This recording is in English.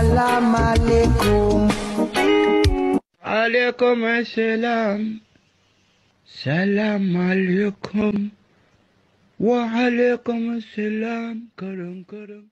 Salam alaikum. Alaikum assalam. Salam alaikum. Wa alaikum assalam. Karam karam.